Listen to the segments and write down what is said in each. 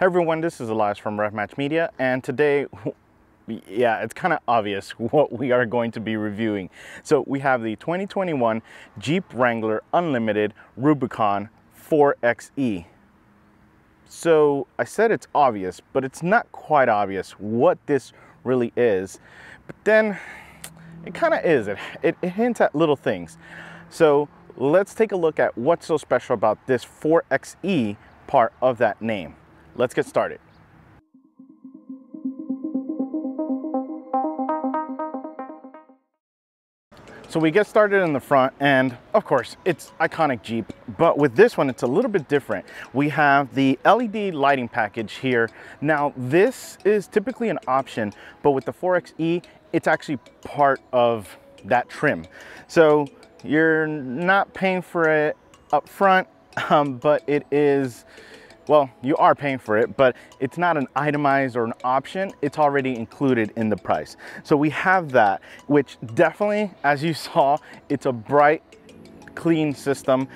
Hey everyone, this is Elias from RevMatch Media, and today, yeah, it's kind of obvious what we are going to be reviewing. So we have the 2021 Jeep Wrangler Unlimited Rubicon 4xe. So I said it's obvious, but it's not quite obvious what this really is. But then it kind of is. It, it, it hints at little things. So let's take a look at what's so special about this 4xe part of that name. Let's get started. So we get started in the front and of course it's iconic Jeep, but with this one it's a little bit different. We have the LED lighting package here. Now this is typically an option, but with the 4xe it's actually part of that trim. So you're not paying for it up front, um, but it is well, you are paying for it, but it's not an itemized or an option. It's already included in the price. So we have that, which definitely, as you saw, it's a bright, clean system.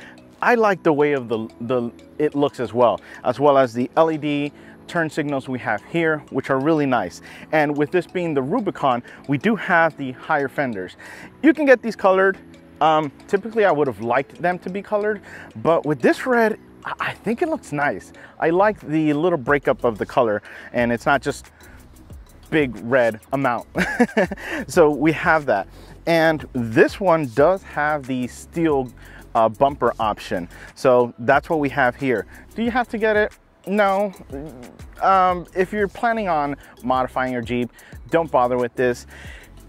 I like the way of the, the it looks as well, as well as the LED turn signals we have here, which are really nice. And with this being the Rubicon, we do have the higher fenders. You can get these colored. Um, typically, I would have liked them to be colored, but with this red, I think it looks nice. I like the little breakup of the color and it's not just big red amount. so we have that. And this one does have the steel uh, bumper option. So that's what we have here. Do you have to get it? No. Um, if you're planning on modifying your Jeep, don't bother with this.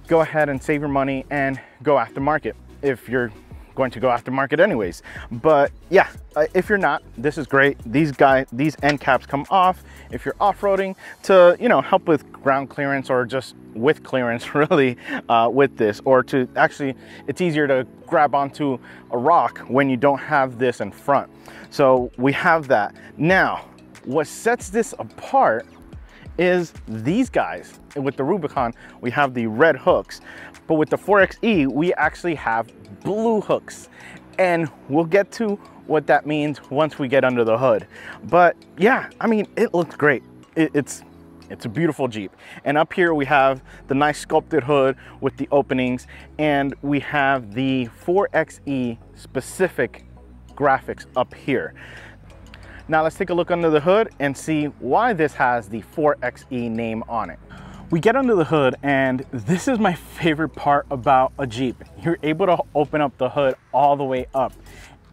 Go ahead and save your money and go aftermarket if you're going to go aftermarket anyways. But yeah, uh, if you're not, this is great. These guy, these end caps come off if you're off-roading to, you know, help with ground clearance or just with clearance really uh, with this or to actually, it's easier to grab onto a rock when you don't have this in front. So we have that. Now, what sets this apart is these guys. With the Rubicon, we have the red hooks, but with the 4xe, we actually have blue hooks. And we'll get to what that means once we get under the hood. But yeah, I mean, it looks great. It, it's it's a beautiful Jeep. And up here we have the nice sculpted hood with the openings and we have the 4xe specific graphics up here. Now let's take a look under the hood and see why this has the 4xe name on it. We get under the hood and this is my favorite part about a Jeep. You're able to open up the hood all the way up.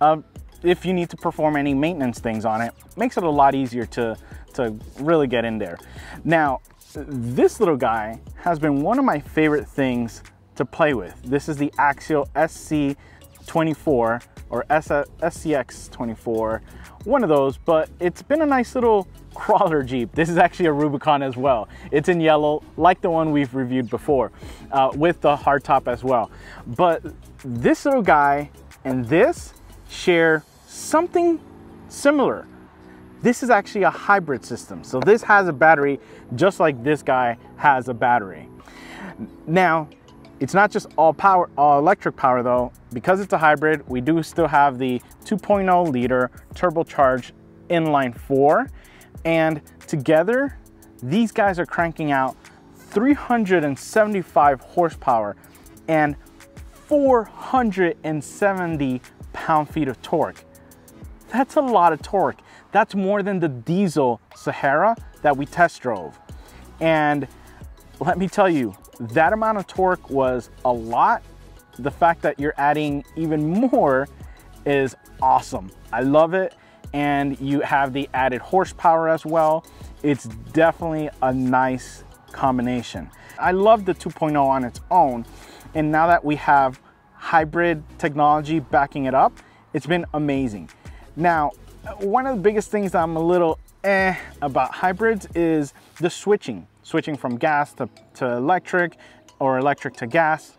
Um, if you need to perform any maintenance things on it, makes it a lot easier to, to really get in there. Now, this little guy has been one of my favorite things to play with. This is the Axial SC24 or SCX24, one of those, but it's been a nice little crawler Jeep. This is actually a Rubicon as well. It's in yellow, like the one we've reviewed before, uh, with the hardtop as well. But this little guy and this share something similar. This is actually a hybrid system. So this has a battery just like this guy has a battery. Now, it's not just all power, all electric power though. Because it's a hybrid, we do still have the 2.0 liter turbocharged inline four and together, these guys are cranking out 375 horsepower and 470 pound-feet of torque. That's a lot of torque. That's more than the diesel Sahara that we test drove. And let me tell you, that amount of torque was a lot. The fact that you're adding even more is awesome. I love it and you have the added horsepower as well. It's definitely a nice combination. I love the 2.0 on its own. And now that we have hybrid technology backing it up, it's been amazing. Now, one of the biggest things that I'm a little eh about hybrids is the switching. Switching from gas to, to electric or electric to gas,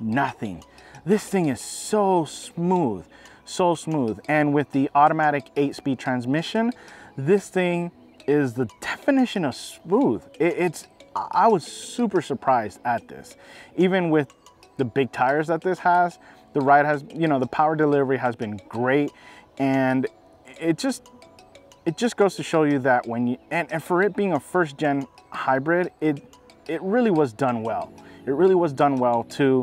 nothing. This thing is so smooth so smooth. And with the automatic eight speed transmission, this thing is the definition of smooth. It, it's, I was super surprised at this. Even with the big tires that this has, the ride has, you know, the power delivery has been great and it just, it just goes to show you that when you, and, and for it being a first gen hybrid, it, it really was done well. It really was done well to,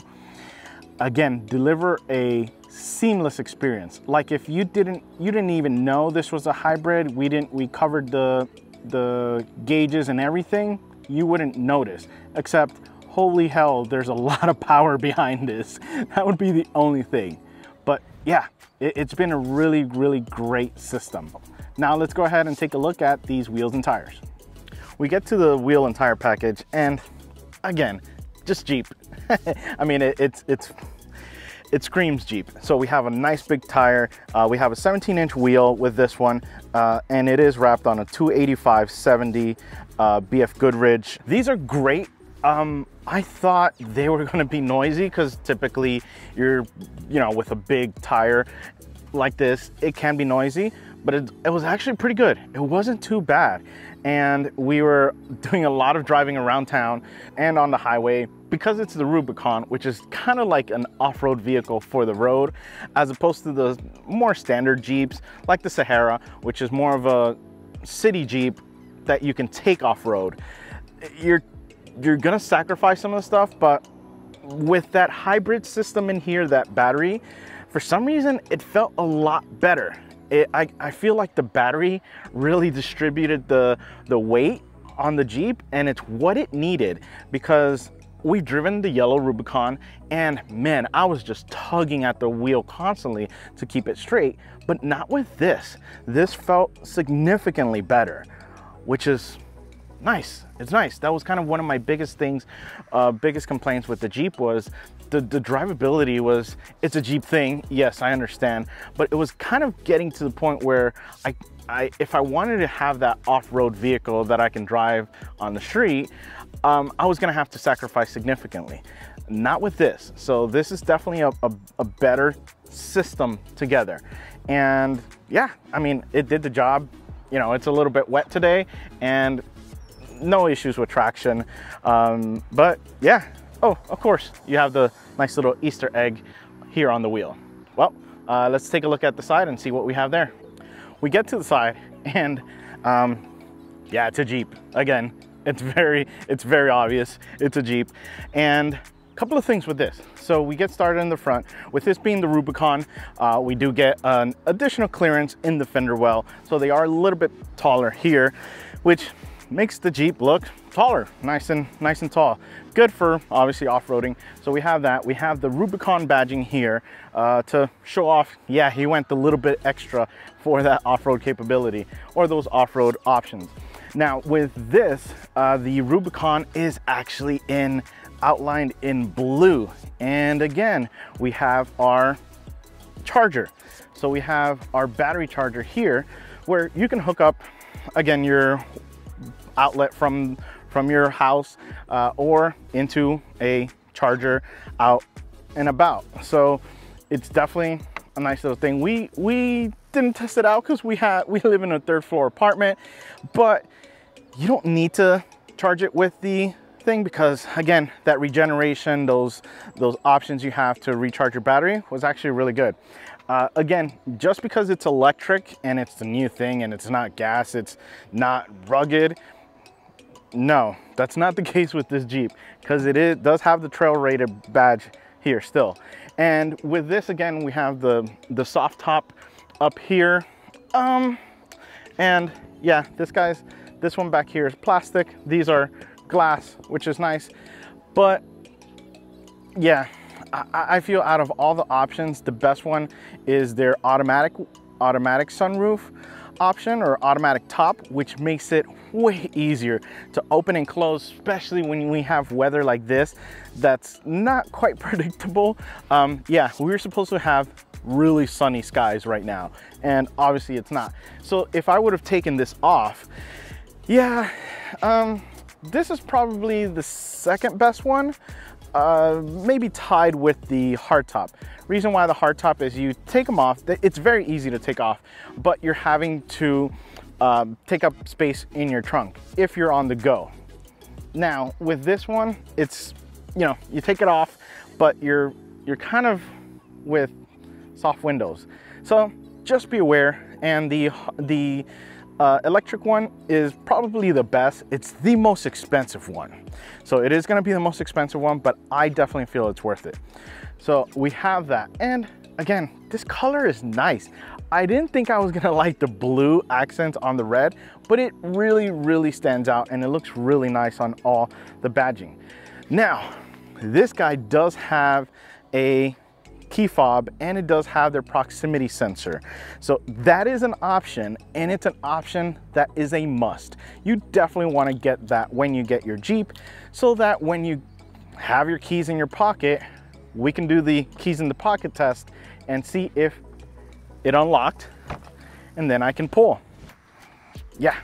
again, deliver a seamless experience. Like if you didn't, you didn't even know this was a hybrid, we didn't, we covered the, the gauges and everything, you wouldn't notice, except holy hell, there's a lot of power behind this. That would be the only thing. But yeah, it, has been a really, really great system. Now let's go ahead and take a look at these wheels and tires. We get to the wheel and tire package and again, just Jeep. I mean, it, it's, it's, it screams Jeep. So we have a nice big tire. Uh, we have a 17 inch wheel with this one uh, and it is wrapped on a 285-70 uh, BF Goodrich. These are great um, I thought they were gonna be noisy because typically you're, you know, with a big tire like this, it can be noisy, but it, it was actually pretty good. It wasn't too bad. And we were doing a lot of driving around town and on the highway because it's the Rubicon, which is kind of like an off-road vehicle for the road, as opposed to the more standard Jeeps like the Sahara, which is more of a city Jeep that you can take off-road. You're you're gonna sacrifice some of the stuff, but with that hybrid system in here, that battery, for some reason, it felt a lot better. It, I, I feel like the battery really distributed the, the weight on the Jeep and it's what it needed because we've driven the yellow Rubicon and man, I was just tugging at the wheel constantly to keep it straight, but not with this. This felt significantly better, which is nice. It's nice. That was kind of one of my biggest things, uh, biggest complaints with the Jeep was the, the drivability was, it's a Jeep thing. Yes, I understand. But it was kind of getting to the point where I, I if I wanted to have that off-road vehicle that I can drive on the street, um, I was gonna have to sacrifice significantly. Not with this. So this is definitely a, a, a better system together. And yeah, I mean, it did the job you know, it's a little bit wet today and no issues with traction. Um, but yeah, oh, of course, you have the nice little Easter egg here on the wheel. Well, uh, let's take a look at the side and see what we have there. We get to the side and um, yeah, it's a Jeep. Again, it's very, it's very obvious. It's a Jeep. And a couple of things with this. So we get started in the front. With this being the Rubicon, uh, we do get an additional clearance in the fender well. So they are a little bit taller here, which makes the Jeep look taller, nice and nice and tall. Good for obviously off-roading. So we have that. We have the Rubicon badging here uh, to show off, yeah, he went a little bit extra for that off-road capability or those off-road options. Now with this, uh, the Rubicon is actually in outlined in blue. And again, we have our charger. So we have our battery charger here where you can hook up again your outlet from, from your house uh, or into a charger out and about. So it's definitely a nice little thing. We, we didn't test it out because we had we live in a third floor apartment, but you don't need to charge it with the thing because again, that regeneration, those, those options you have to recharge your battery was actually really good. Uh, again, just because it's electric and it's the new thing and it's not gas, it's not rugged, no, that's not the case with this Jeep because it is, does have the trail rated badge here still. And with this, again, we have the, the soft top up here. Um, and yeah, this guy's, this one back here is plastic. These are glass, which is nice. But yeah, I, I feel out of all the options, the best one is their automatic, automatic sunroof option or automatic top, which makes it way easier to open and close, especially when we have weather like this that's not quite predictable. Um, yeah, we were supposed to have really sunny skies right now, and obviously it's not. So if I would have taken this off, yeah, um, this is probably the second best one, uh, maybe tied with the hardtop. Reason why the hardtop is you take them off, it's very easy to take off, but you're having to um, take up space in your trunk if you're on the go. Now with this one, it's, you know, you take it off, but you're, you're kind of with soft windows. So just be aware and the, the uh, electric one is probably the best. It's the most expensive one. So it is gonna be the most expensive one, but I definitely feel it's worth it. So we have that. And again, this color is nice. I didn't think I was gonna like the blue accents on the red, but it really, really stands out and it looks really nice on all the badging. Now, this guy does have a key fob and it does have their proximity sensor. So that is an option and it's an option that is a must. You definitely wanna get that when you get your Jeep so that when you have your keys in your pocket, we can do the keys in the pocket test and see if it unlocked and then I can pull. Yeah.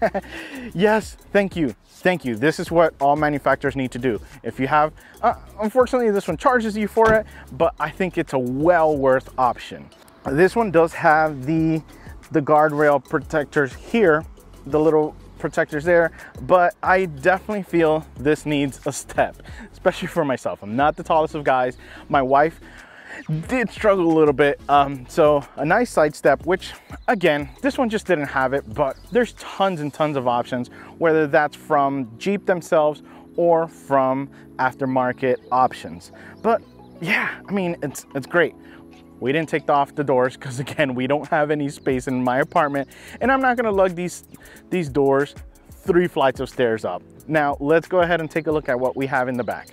yes, thank you. Thank you. This is what all manufacturers need to do. If you have, uh, unfortunately this one charges you for it, but I think it's a well worth option. This one does have the, the guardrail protectors here, the little protectors there, but I definitely feel this needs a step, especially for myself. I'm not the tallest of guys. My wife did struggle a little bit. Um, so a nice side step, which again, this one just didn't have it, but there's tons and tons of options, whether that's from Jeep themselves or from aftermarket options. But yeah, I mean, it's, it's great. We didn't take off the doors because again, we don't have any space in my apartment and I'm not gonna lug these, these doors three flights of stairs up. Now, let's go ahead and take a look at what we have in the back.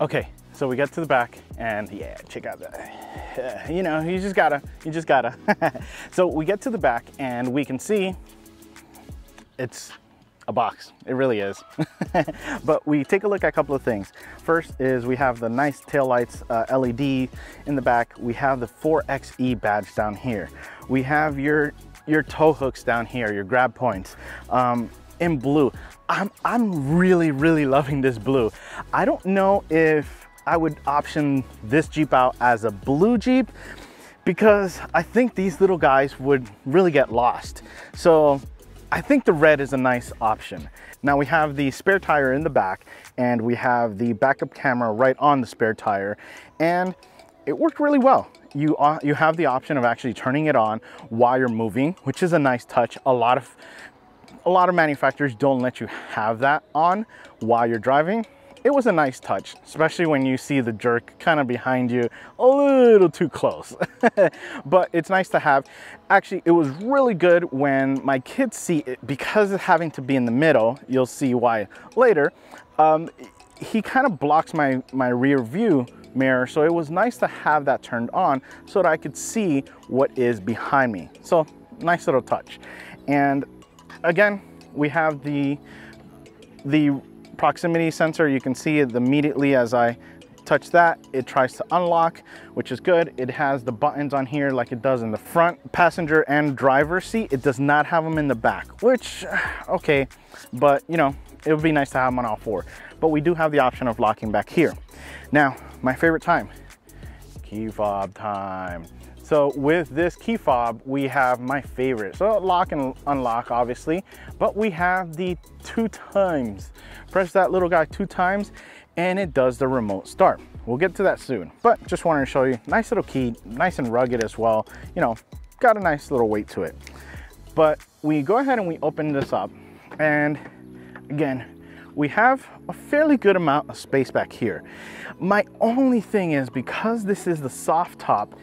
Okay, so we get to the back and yeah, check out that. you know, you just gotta, you just gotta. so we get to the back and we can see it's a box. It really is. but we take a look at a couple of things. First is we have the nice tail lights uh, LED in the back. We have the 4XE badge down here. We have your your tow hooks down here, your grab points. Um, in blue. I'm, I'm really, really loving this blue. I don't know if I would option this Jeep out as a blue Jeep because I think these little guys would really get lost. So I think the red is a nice option. Now we have the spare tire in the back and we have the backup camera right on the spare tire and it worked really well. You, uh, you have the option of actually turning it on while you're moving, which is a nice touch. A lot of a lot of manufacturers don't let you have that on while you're driving it was a nice touch, especially when you see the jerk kind of behind you a little too close. but it's nice to have. Actually, it was really good when my kids see it, because of having to be in the middle, you'll see why later, um, he kind of blocks my, my rear view mirror. So it was nice to have that turned on so that I could see what is behind me. So nice little touch. And again, we have the, the proximity sensor, you can see it immediately as I touch that, it tries to unlock, which is good. It has the buttons on here like it does in the front passenger and driver seat. It does not have them in the back, which, uh, okay, but you know, it would be nice to have them on all four. But we do have the option of locking back here. Now, my favorite time, key fob time. So with this key fob, we have my favorite. So lock and unlock, obviously, but we have the two times. Press that little guy two times and it does the remote start. We'll get to that soon, but just wanted to show you, nice little key, nice and rugged as well. You know, got a nice little weight to it. But we go ahead and we open this up and again, we have a fairly good amount of space back here. My only thing is because this is the soft top,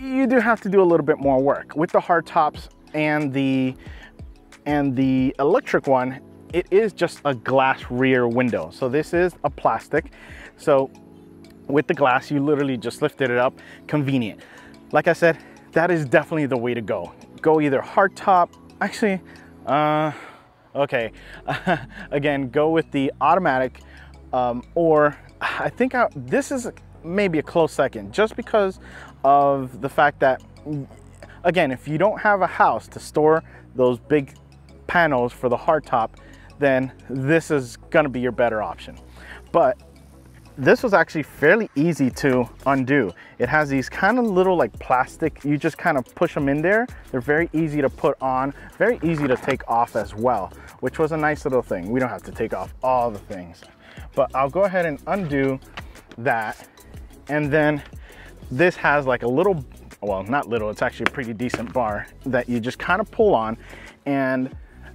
you do have to do a little bit more work. With the hard tops and the and the electric one, it is just a glass rear window. So this is a plastic. So with the glass, you literally just lifted it up, convenient. Like I said, that is definitely the way to go. Go either hard top, actually, uh, okay. Again, go with the automatic um, or I think I, this is maybe a close second just because of the fact that, again, if you don't have a house to store those big panels for the hardtop, then this is gonna be your better option. But this was actually fairly easy to undo. It has these kind of little like plastic, you just kind of push them in there. They're very easy to put on, very easy to take off as well, which was a nice little thing. We don't have to take off all the things. But I'll go ahead and undo that. And then this has like a little well, not little, it's actually a pretty decent bar that you just kind of pull on and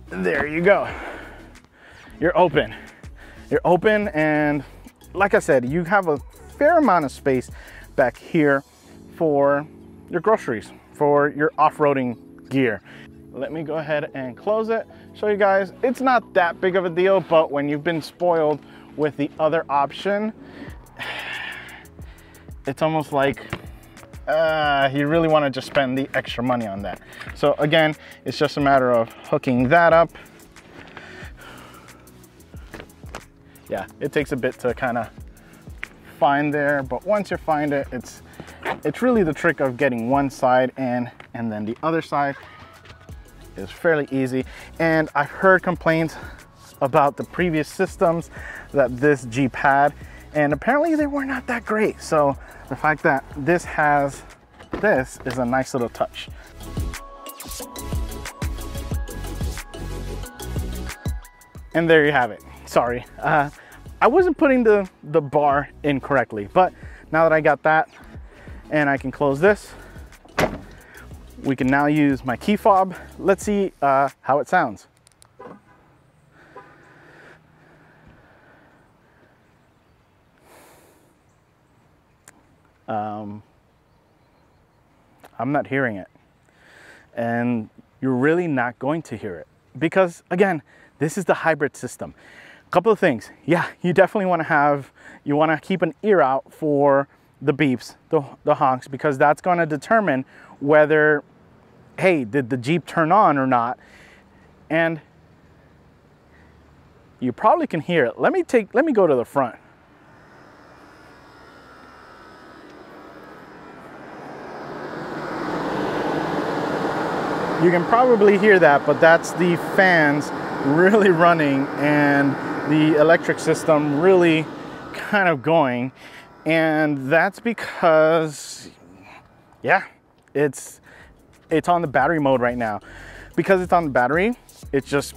there you go. You're open. You're open and like I said, you have a fair amount of space back here for your groceries, for your off-roading gear. Let me go ahead and close it, show you guys. It's not that big of a deal, but when you've been spoiled with the other option, it's almost like uh, you really want to just spend the extra money on that. So again, it's just a matter of hooking that up. Yeah, it takes a bit to kind of find there, but once you find it, it's it's really the trick of getting one side in and then the other side is fairly easy. And I've heard complaints about the previous systems that this Jeep had, and apparently they were not that great. So the fact that this has this is a nice little touch. And there you have it. Sorry. Uh, I wasn't putting the, the bar in correctly, but now that I got that and I can close this, we can now use my key fob. Let's see uh, how it sounds. Um, I'm not hearing it. And you're really not going to hear it because again, this is the hybrid system. A couple of things. Yeah, you definitely want to have, you want to keep an ear out for the beeps, the, the honks, because that's going to determine whether, hey, did the Jeep turn on or not? And you probably can hear it. Let me take, let me go to the front. You can probably hear that, but that's the fans really running and the electric system really kind of going. And that's because, yeah, it's, it's on the battery mode right now. Because it's on the battery, it's just,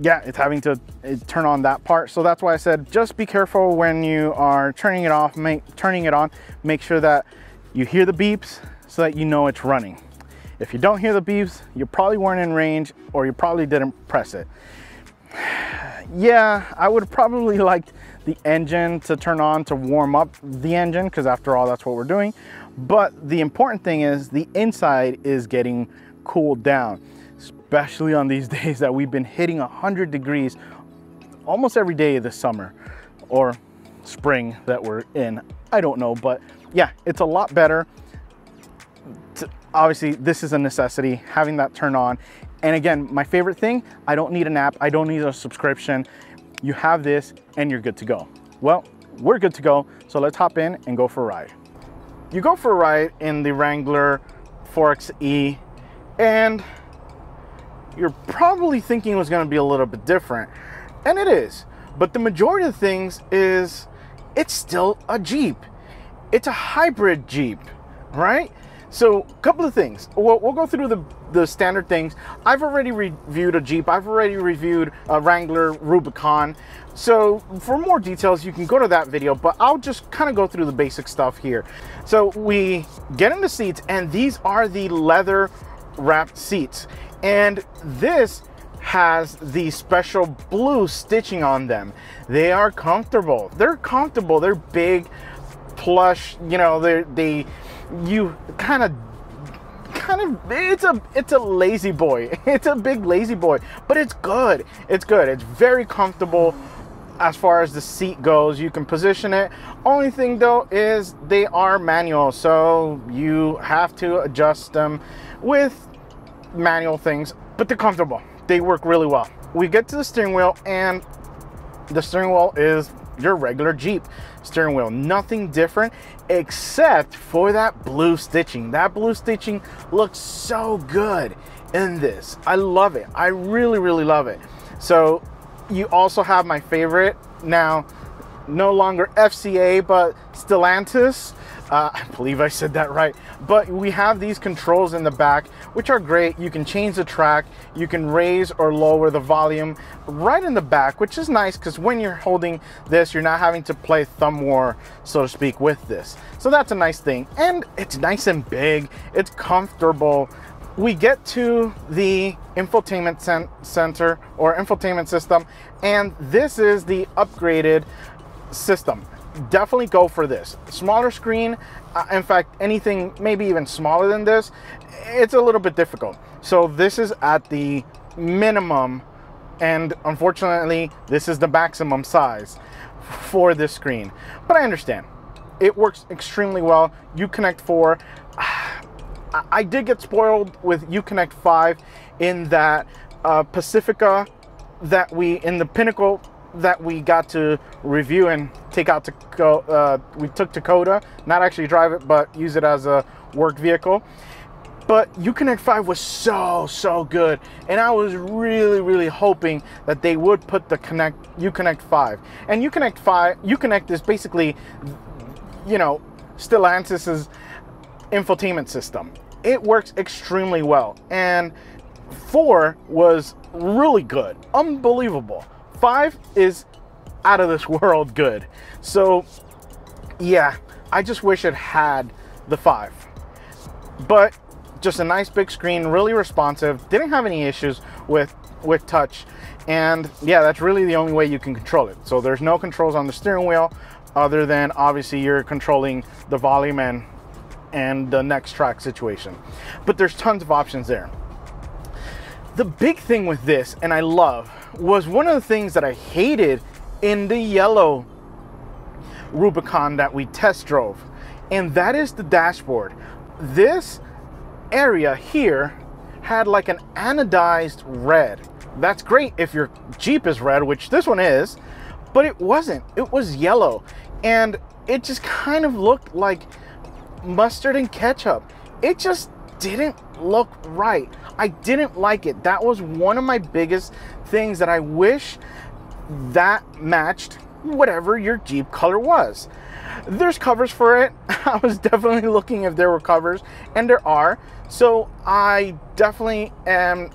yeah, it's having to turn on that part. So that's why I said, just be careful when you are turning it off, make, turning it on, make sure that you hear the beeps so that you know it's running. If you don't hear the beeps, you probably weren't in range or you probably didn't press it. yeah, I would probably like the engine to turn on to warm up the engine because after all, that's what we're doing. But the important thing is the inside is getting cooled down, especially on these days that we've been hitting 100 degrees almost every day this summer or spring that we're in. I don't know, but yeah, it's a lot better obviously this is a necessity, having that turn on. And again, my favorite thing, I don't need an app, I don't need a subscription. You have this and you're good to go. Well, we're good to go, so let's hop in and go for a ride. You go for a ride in the Wrangler 4xe and you're probably thinking it was gonna be a little bit different, and it is. But the majority of things is it's still a Jeep. It's a hybrid Jeep, right? So a couple of things. We'll, we'll, go through the, the standard things. I've already reviewed a Jeep. I've already reviewed a Wrangler Rubicon. So for more details, you can go to that video, but I'll just kind of go through the basic stuff here. So we get in the seats and these are the leather wrapped seats. And this has the special blue stitching on them. They are comfortable. They're comfortable. They're big, plush, you know, they they you kind of kind of it's a it's a La-Z-Boy. It's a big La-Z-Boy but it's good. It's good. It's very comfortable as far as the seat goes. You can position it. Only thing though is they are manual so you have to adjust them with manual things but they're comfortable. They work really well. We get to the steering wheel and the steering wheel is your regular Jeep steering wheel. Nothing different except for that blue stitching. That blue stitching looks so good in this. I love it. I really, really love it. So you also have my favorite now, no longer FCA, but Stellantis. Uh, I believe I said that right. But we have these controls in the back, which are great. You can change the track, you can raise or lower the volume right in the back, which is nice because when you're holding this, you're not having to play thumb war, so to speak, with this. So that's a nice thing. And it's nice and big, it's comfortable. We get to the infotainment center or infotainment system, and this is the upgraded system definitely go for this. Smaller screen, uh, in fact, anything maybe even smaller than this, it's a little bit difficult. So this is at the minimum and unfortunately this is the maximum size for this screen. But I understand. It works extremely well. Uconnect 4, I did get spoiled with Uconnect 5 in that uh, Pacifica that we in the Pinnacle that we got to review and take out to go. uh, we took to COTA, not actually drive it, but use it as a work vehicle. But Uconnect 5 was so, so good. And I was really, really hoping that they would put the Connect Uconnect 5. And Uconnect 5, Uconnect is basically, you know, Stellantis's infotainment system. It works extremely well. And 4 was really good, unbelievable five is out of this world good. So, yeah, I just wish it had the five. But just a nice big screen, really responsive. Didn't have any issues with with touch, and yeah, that's really the only way you can control it. So there's no controls on the steering wheel, other than obviously you're controlling the volume and and the next track situation. But there's tons of options there. The big thing with this, and I love, was one of the things that I hated in the yellow Rubicon that we test drove, and that is the dashboard. This area here had like an anodized red. That's great if your Jeep is red, which this one is, but it wasn't. It was yellow, and it just kind of looked like mustard and ketchup. It just didn't look right. I didn't like it. That was one of my biggest things that I wish that matched whatever your Jeep color was. There's covers for it. I was definitely looking if there were covers, and there are. So I definitely am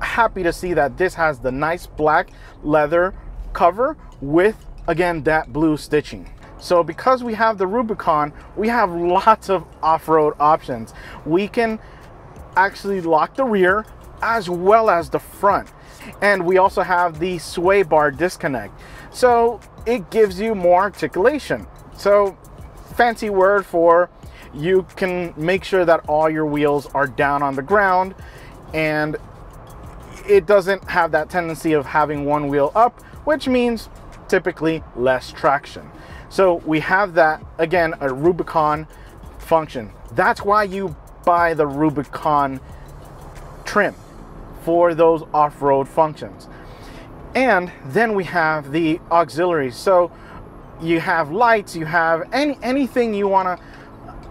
happy to see that this has the nice black leather cover with, again, that blue stitching. So because we have the Rubicon, we have lots of off-road options. We can actually lock the rear as well as the front. And we also have the sway bar disconnect. So it gives you more articulation. So fancy word for you can make sure that all your wheels are down on the ground and it doesn't have that tendency of having one wheel up, which means typically less traction. So we have that, again, a Rubicon function. That's why you buy the Rubicon trim for those off-road functions. And then we have the auxiliaries. So you have lights, you have any anything you want to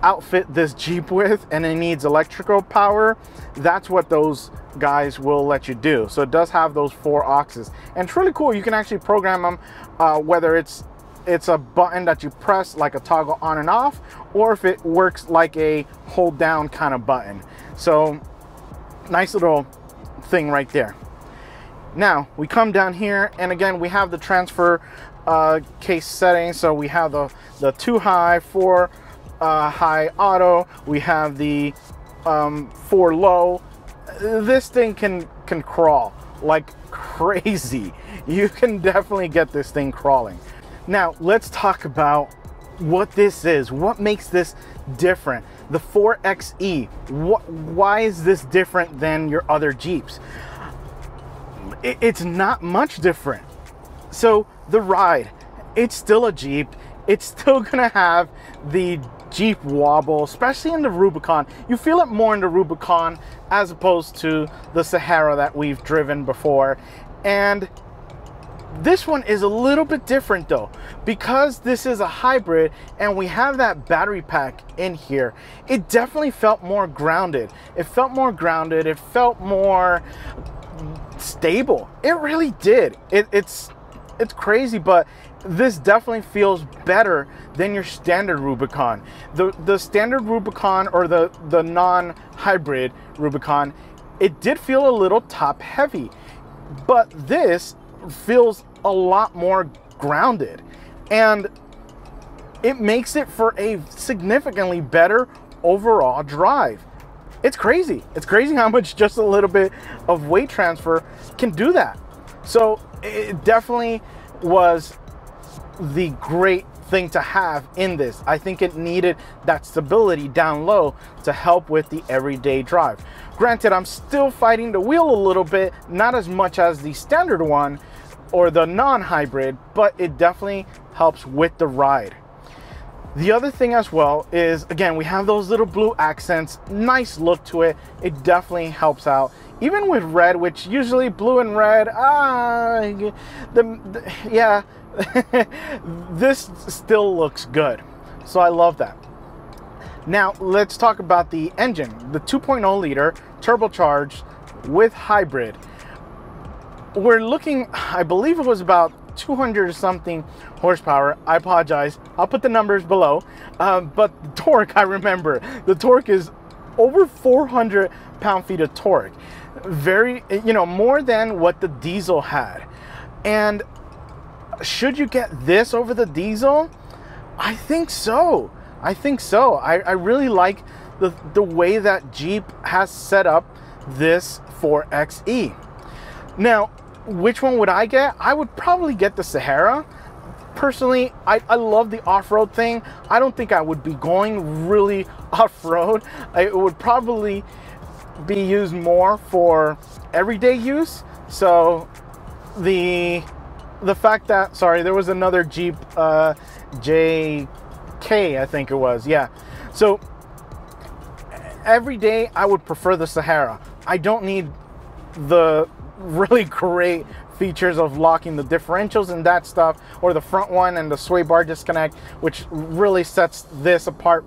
outfit this Jeep with and it needs electrical power, that's what those guys will let you do. So it does have those four auxes. And it's really cool. You can actually program them uh, whether it's it's a button that you press like a toggle on and off or if it works like a hold down kind of button. So nice little thing right there. Now we come down here and again we have the transfer uh, case setting. So we have the, the two high, four uh, high auto. We have the um, four low. This thing can, can crawl like crazy. You can definitely get this thing crawling. Now, let's talk about what this is. What makes this different? The 4XE. What, why is this different than your other Jeeps? It, it's not much different. So, the ride, it's still a Jeep. It's still gonna have the Jeep wobble, especially in the Rubicon. You feel it more in the Rubicon as opposed to the Sahara that we've driven before. And this one is a little bit different though, because this is a hybrid and we have that battery pack in here. It definitely felt more grounded. It felt more grounded. It felt more stable. It really did. It, it's it's crazy, but this definitely feels better than your standard Rubicon. The the standard Rubicon or the the non-hybrid Rubicon, it did feel a little top heavy, but this feels a lot more grounded, and it makes it for a significantly better overall drive. It's crazy. It's crazy how much just a little bit of weight transfer can do that. So it definitely was the great thing to have in this. I think it needed that stability down low to help with the everyday drive. Granted, I'm still fighting the wheel a little bit, not as much as the standard one or the non-hybrid, but it definitely helps with the ride. The other thing as well is, again, we have those little blue accents, nice look to it. It definitely helps out. Even with red, which usually blue and red, ah, the, the yeah, this still looks good. So I love that. Now let's talk about the engine. The 2.0 liter turbocharged with hybrid. We're looking, I believe it was about 200 something horsepower. I apologize. I'll put the numbers below. Um, but the torque, I remember, the torque is over 400 pound feet of torque. Very, you know, more than what the diesel had. And should you get this over the diesel? I think so. I think so. I, I really like the, the way that Jeep has set up this 4xe. Now, which one would I get? I would probably get the Sahara. Personally, I, I love the off-road thing. I don't think I would be going really off-road. It would probably be used more for everyday use. So the the fact that sorry, there was another Jeep uh, JK, I think it was. Yeah. So every day I would prefer the Sahara. I don't need the really great features of locking the differentials and that stuff, or the front one and the sway bar disconnect, which really sets this apart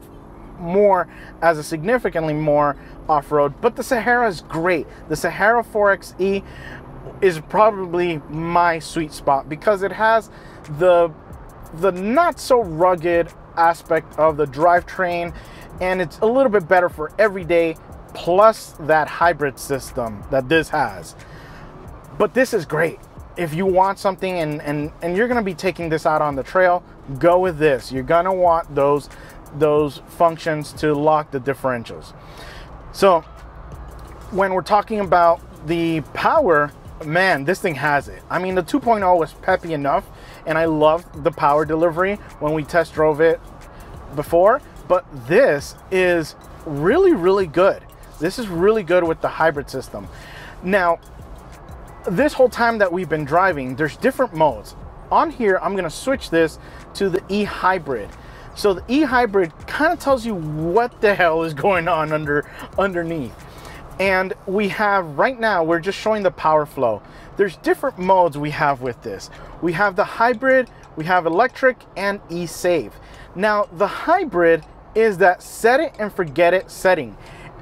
more as a significantly more off-road. But the Sahara is great. The Sahara 4xe is probably my sweet spot because it has the the not so rugged aspect of the drivetrain and it's a little bit better for everyday plus that hybrid system that this has. But this is great. If you want something and, and, and you're gonna be taking this out on the trail, go with this. You're gonna want those, those functions to lock the differentials. So when we're talking about the power, man, this thing has it. I mean, the 2.0 was peppy enough and I loved the power delivery when we test drove it before, but this is really, really good. This is really good with the hybrid system. Now, this whole time that we've been driving, there's different modes. On here, I'm gonna switch this to the e-hybrid. So the e-hybrid kind of tells you what the hell is going on under underneath. And we have right now, we're just showing the power flow. There's different modes we have with this. We have the hybrid, we have electric and e-save. Now the hybrid is that set it and forget it setting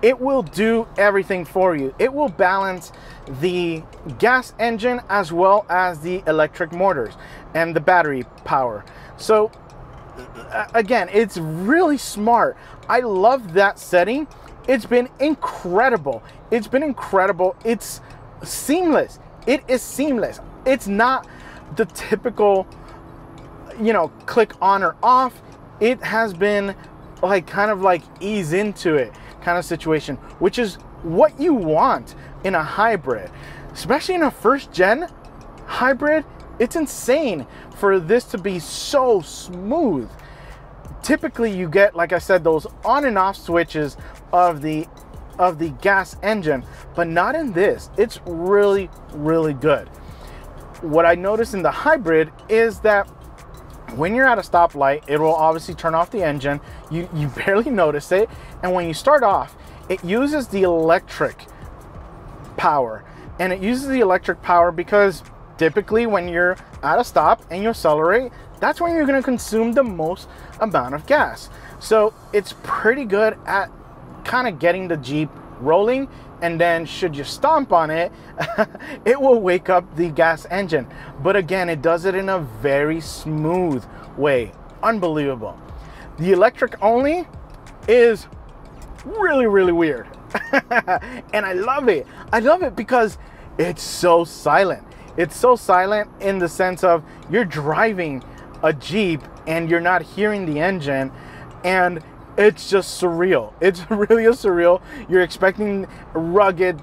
it will do everything for you. It will balance the gas engine as well as the electric motors and the battery power. So uh, again, it's really smart. I love that setting. It's been incredible. It's been incredible. It's seamless. It is seamless. It's not the typical, you know, click on or off. It has been like kind of like ease into it kind of situation, which is what you want in a hybrid, especially in a first gen hybrid. It's insane for this to be so smooth. Typically, you get, like I said, those on and off switches of the of the gas engine, but not in this. It's really, really good. What I noticed in the hybrid is that when you're at a stoplight, it will obviously turn off the engine. You, you barely notice it. And when you start off, it uses the electric power. And it uses the electric power because typically when you're at a stop and you accelerate, that's when you're gonna consume the most amount of gas. So it's pretty good at kind of getting the Jeep rolling and then should you stomp on it it will wake up the gas engine but again it does it in a very smooth way unbelievable the electric only is really really weird and i love it i love it because it's so silent it's so silent in the sense of you're driving a jeep and you're not hearing the engine and it's just surreal. It's really a surreal. You're expecting rugged.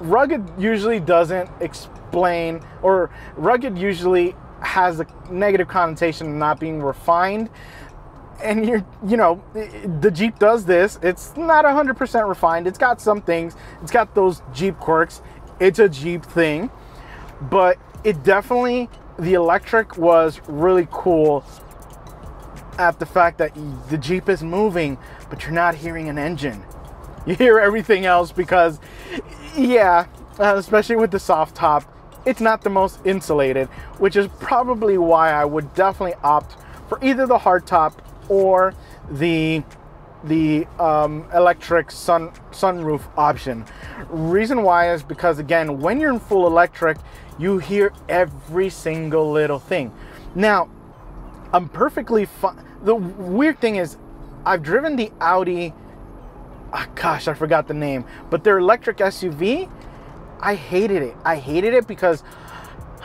Rugged usually doesn't explain, or rugged usually has a negative connotation of not being refined. And you're, you know, the Jeep does this. It's not 100% refined. It's got some things. It's got those Jeep quirks. It's a Jeep thing. But it definitely, the electric was really cool at the fact that the Jeep is moving, but you're not hearing an engine. You hear everything else because, yeah, uh, especially with the soft top, it's not the most insulated, which is probably why I would definitely opt for either the hard top or the the um, electric sun sunroof option. Reason why is because again, when you're in full electric, you hear every single little thing. Now, I'm perfectly fine. The weird thing is, I've driven the Audi. Oh, gosh, I forgot the name, but their electric SUV. I hated it. I hated it because,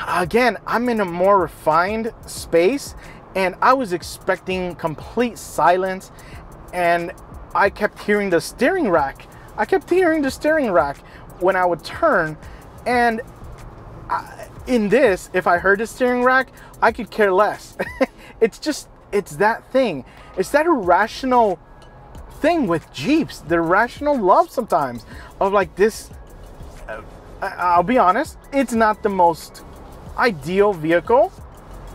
again, I'm in a more refined space, and I was expecting complete silence, and I kept hearing the steering rack. I kept hearing the steering rack when I would turn, and I, in this, if I heard the steering rack, I could care less. it's just it's that thing. It's that irrational thing with Jeeps. The irrational love sometimes of like this. I'll be honest, it's not the most ideal vehicle.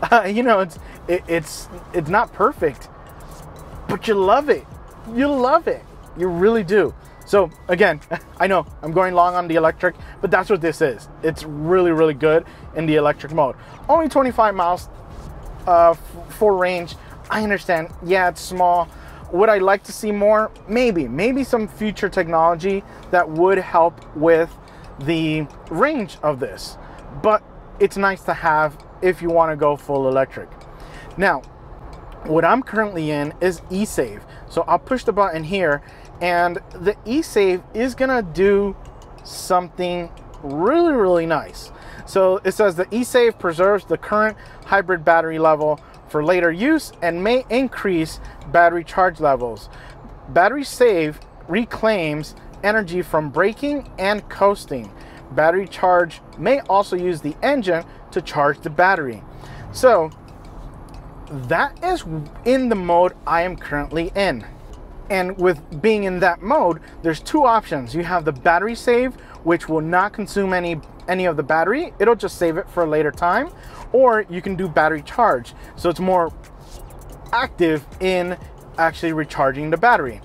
Uh, you know, it's it, it's it's not perfect, but you love it. You love it. You really do. So again, I know I'm going long on the electric, but that's what this is. It's really, really good in the electric mode. Only 25 miles uh, for range. I understand. Yeah, it's small. Would I like to see more? Maybe. Maybe some future technology that would help with the range of this. But it's nice to have if you want to go full electric. Now, what I'm currently in is eSave. So I'll push the button here and the eSave is gonna do something really, really nice. So it says the eSave preserves the current hybrid battery level for later use and may increase battery charge levels. Battery save reclaims energy from braking and coasting. Battery charge may also use the engine to charge the battery. So that is in the mode I am currently in. And with being in that mode, there's two options. You have the battery save, which will not consume any any of the battery. It'll just save it for a later time. Or you can do battery charge. So it's more active in actually recharging the battery.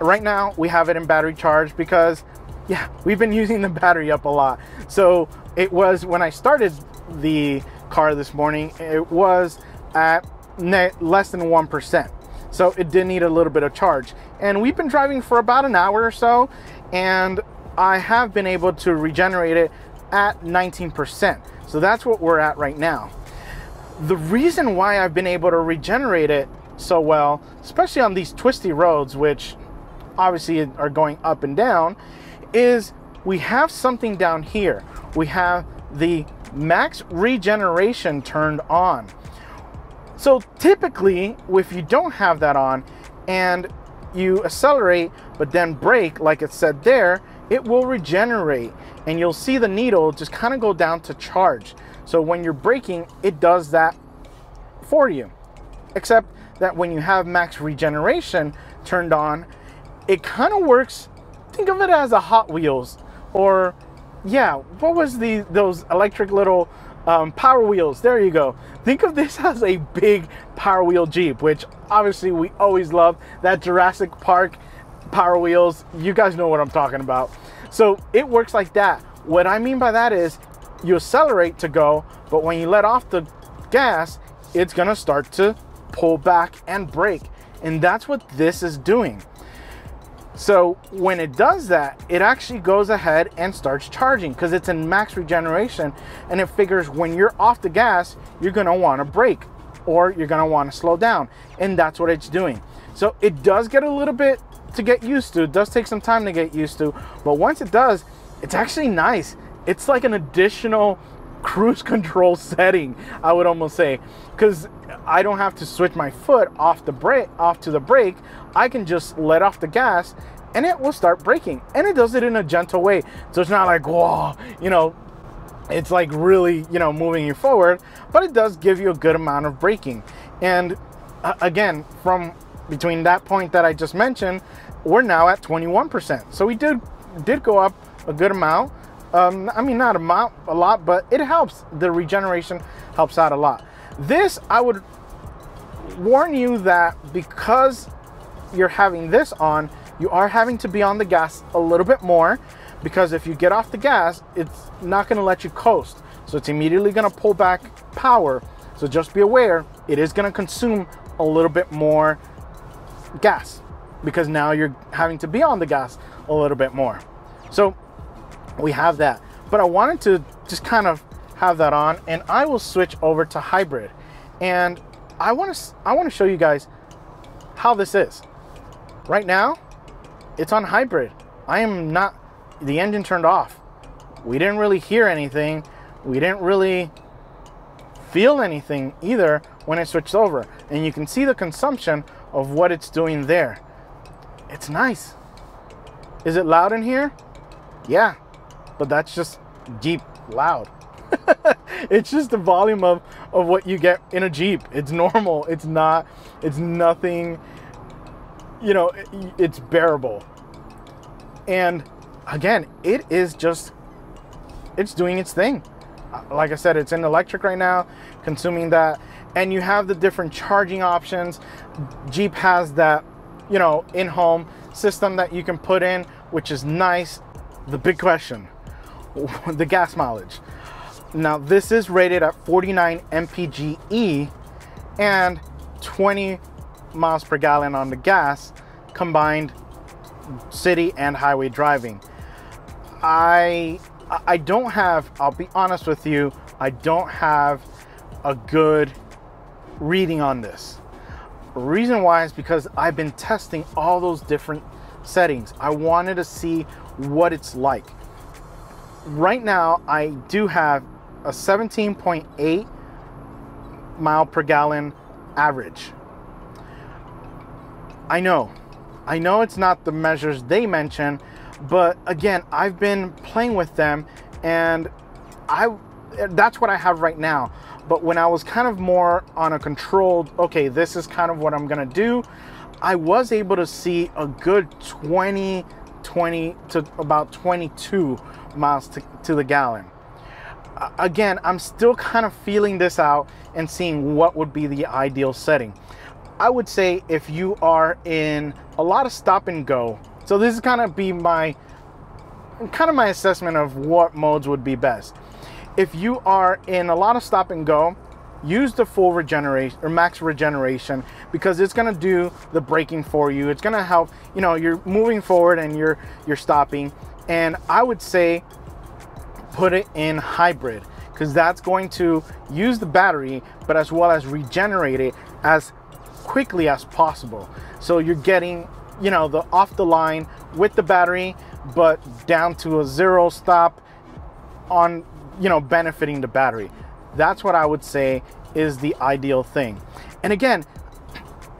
Right now, we have it in battery charge because, yeah, we've been using the battery up a lot. So it was when I started the car this morning, it was at less than 1%. So it did need a little bit of charge. And we've been driving for about an hour or so, and I have been able to regenerate it at 19%. So that's what we're at right now. The reason why I've been able to regenerate it so well, especially on these twisty roads, which obviously are going up and down, is we have something down here. We have the max regeneration turned on. So typically, if you don't have that on and you accelerate but then brake, like it said there, it will regenerate and you'll see the needle just kind of go down to charge. So when you're braking, it does that for you. Except that when you have max regeneration turned on, it kind of works. Think of it as a Hot Wheels or yeah, what was the those electric little um, power wheels? There you go. Think of this as a big power wheel Jeep, which obviously we always love. That Jurassic Park power wheels, you guys know what I'm talking about. So it works like that. What I mean by that is you accelerate to go, but when you let off the gas, it's gonna start to pull back and brake. And that's what this is doing. So when it does that, it actually goes ahead and starts charging because it's in max regeneration and it figures when you're off the gas, you're gonna wanna brake or you're gonna wanna slow down. And that's what it's doing. So it does get a little bit to get used to. It does take some time to get used to, but once it does, it's actually nice. It's like an additional cruise control setting, I would almost say, because I don't have to switch my foot off the brake off to the brake. I can just let off the gas and it will start braking. And it does it in a gentle way. So it's not like, whoa, you know, it's like really, you know, moving you forward, but it does give you a good amount of braking. And uh, again, from between that point that I just mentioned, we're now at 21%. So we did did go up a good amount. Um, I mean, not a, amount, a lot, but it helps. The regeneration helps out a lot. This, I would warn you that because you're having this on, you are having to be on the gas a little bit more because if you get off the gas, it's not going to let you coast. So it's immediately going to pull back power. So just be aware, it is going to consume a little bit more gas because now you're having to be on the gas a little bit more. So we have that. But I wanted to just kind of have that on and I will switch over to hybrid. And I want to I want to show you guys how this is. Right now, it's on hybrid. I am not the engine turned off. We didn't really hear anything. We didn't really feel anything either when it switched over. And you can see the consumption of what it's doing there. It's nice. Is it loud in here? Yeah, but that's just Jeep loud. it's just the volume of, of what you get in a Jeep. It's normal. It's not, it's nothing, you know, it, it's bearable. And again, it is just, it's doing its thing. Uh, like I said, it's in electric right now, consuming that. And you have the different charging options. Jeep has that, you know, in home system that you can put in, which is nice. The big question the gas mileage. Now, this is rated at 49 mpge and 20 miles per gallon on the gas combined city and highway driving. I I don't have, I'll be honest with you, I don't have a good reading on this. Reason why is because I've been testing all those different settings. I wanted to see what it's like. Right now, I do have a 17.8 mile per gallon average. I know, I know it's not the measures they mention, but again, I've been playing with them and I that's what I have right now. But when I was kind of more on a controlled, okay, this is kind of what I'm gonna do, I was able to see a good 20, 20 to about 22 miles to, to the gallon. Again, I'm still kind of feeling this out and seeing what would be the ideal setting. I would say if you are in a lot of stop and go, so this is kind of be my kind of my assessment of what modes would be best. If you are in a lot of stop and go, use the full regeneration or max regeneration because it's going to do the braking for you. It's going to help, you know, you're moving forward and you're you're stopping. And I would say put it in hybrid because that's going to use the battery but as well as regenerate it as quickly as possible. So you're getting, you know, the off the line with the battery but down to a zero stop on, you know, benefiting the battery. That's what I would say is the ideal thing. And again,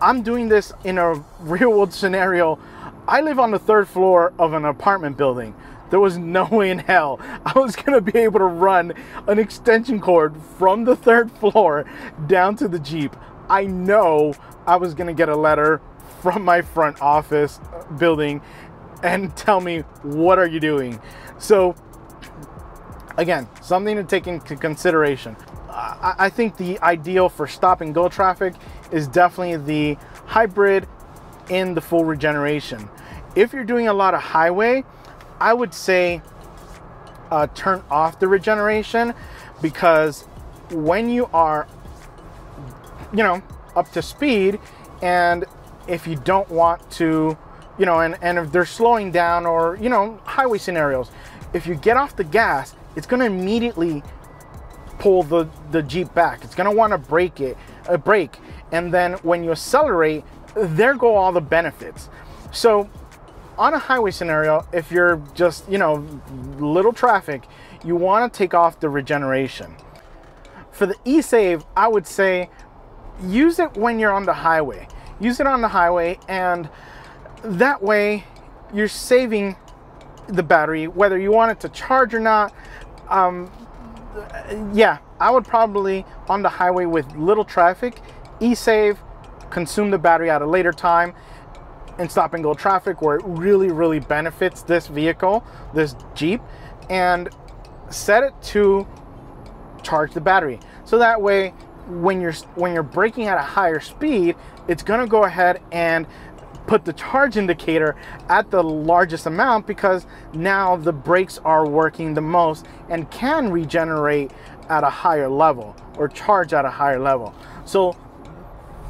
I'm doing this in a real world scenario. I live on the third floor of an apartment building. There was no way in hell I was gonna be able to run an extension cord from the third floor down to the Jeep. I know I was gonna get a letter from my front office uh, building and tell me, what are you doing? So, again, something to take into consideration. I, think the ideal for stop and go traffic is definitely the hybrid in the full regeneration. If you're doing a lot of highway, I would say uh, turn off the regeneration because when you are, you know, up to speed and if you don't want to you know, and, and if they're slowing down or, you know, highway scenarios, if you get off the gas, it's gonna immediately pull the, the Jeep back. It's gonna wanna brake it, a uh. And then when you accelerate, there go all the benefits. So on a highway scenario, if you're just, you know, little traffic, you wanna take off the regeneration. For the e-save, I would say use it when you're on the highway. Use it on the highway and that way you're saving the battery, whether you want it to charge or not. Um, yeah, I would probably on the highway with little traffic, e-save, consume the battery at a later time in stop and go traffic where it really, really benefits this vehicle, this Jeep, and set it to charge the battery. So that way, when you're when you're braking at a higher speed, it's gonna go ahead and put the charge indicator at the largest amount because now the brakes are working the most and can regenerate at a higher level or charge at a higher level. So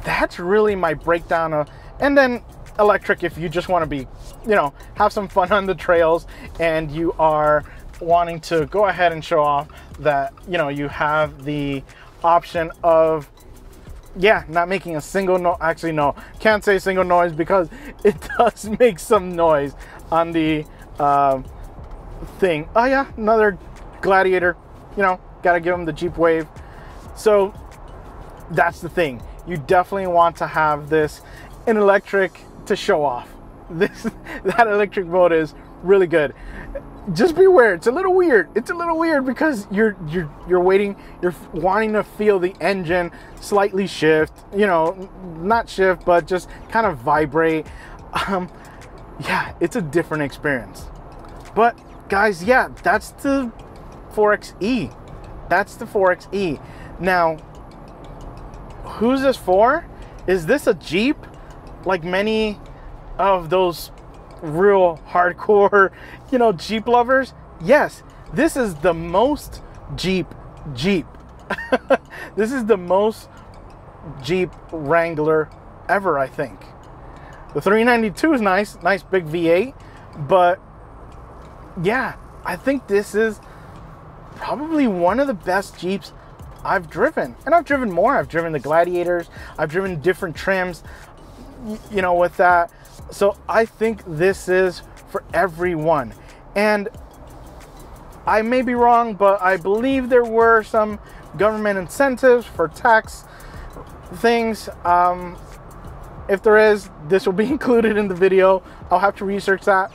that's really my breakdown of, and then electric if you just want to be, you know, have some fun on the trails and you are wanting to go ahead and show off that, you know, you have the option of yeah, not making a single no. Actually, no, can't say single noise because it does make some noise on the uh, thing. Oh yeah, another Gladiator. You know, gotta give them the Jeep Wave. So that's the thing. You definitely want to have this in electric to show off. This that electric boat is really good just beware. It's a little weird. It's a little weird because you're you're you're waiting. You're wanting to feel the engine slightly shift. You know, not shift, but just kind of vibrate. Um, yeah, it's a different experience. But guys, yeah, that's the 4xe. That's the 4xe. Now, who's this for? Is this a Jeep? Like many of those real hardcore, you know, Jeep lovers, yes, this is the most Jeep Jeep. this is the most Jeep Wrangler ever, I think. The 392 is nice, nice big V8, but yeah, I think this is probably one of the best Jeeps I've driven. And I've driven more. I've driven the Gladiators, I've driven different trims, you know, with that. So I think this is for everyone. And I may be wrong, but I believe there were some government incentives for tax things. Um, if there is, this will be included in the video. I'll have to research that.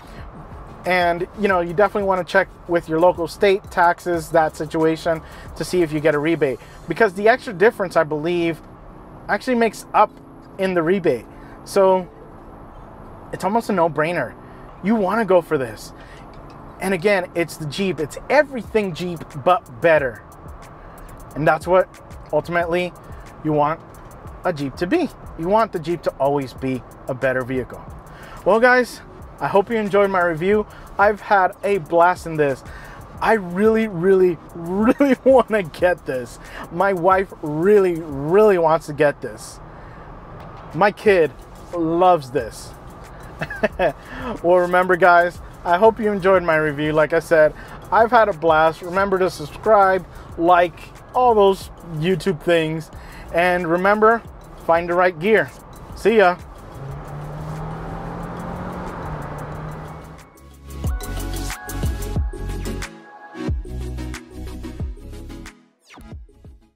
And you know, you definitely want to check with your local state taxes, that situation, to see if you get a rebate. Because the extra difference, I believe, actually makes up in the rebate. So it's almost a no-brainer. You want to go for this. And again, it's the Jeep. It's everything Jeep, but better. And that's what ultimately you want a Jeep to be. You want the Jeep to always be a better vehicle. Well, guys, I hope you enjoyed my review. I've had a blast in this. I really, really, really want to get this. My wife really, really wants to get this. My kid loves this. well, remember, guys, I hope you enjoyed my review. Like I said, I've had a blast. Remember to subscribe, like, all those YouTube things. And remember, find the right gear. See ya.